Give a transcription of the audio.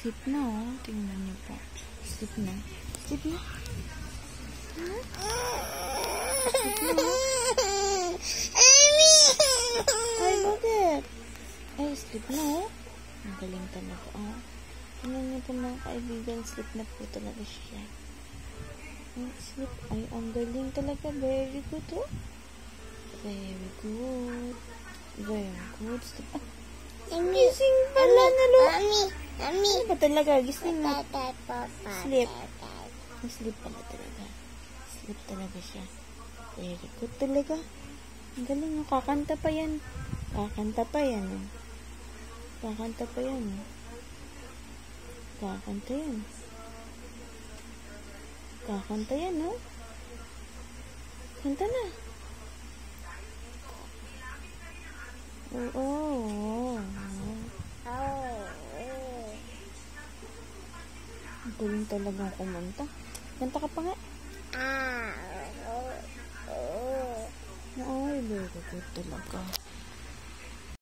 Sleep na, oh. Tingnan niyo po. Sleep na. Sleep na. Ay, bakit? Ay, sleep na, oh. Ang galing talaga, oh. Tingnan niyo po mga kaibigan, sleep na po talaga siya. Ay, sleep. Ay, ang galing talaga. Very good, oh. Very good. Very good. Sleep. Ah, gising pala na, lo. Mami, mami. Ano ba talaga? Gising na. Sleep. Sleep pala talaga. Sleep talaga siya. Very good talaga. Ang galing, kakanta pa yan. Kakanta pa yan. Kakanta pa yan. Kakanta yan. Kakanta yan, no? Kanta na. Oo. oo, oo. Oh, oh. Ang galing talagang kumanta. Kanta ka pa nga. Ah, oh, oh. Ay, very good talaga.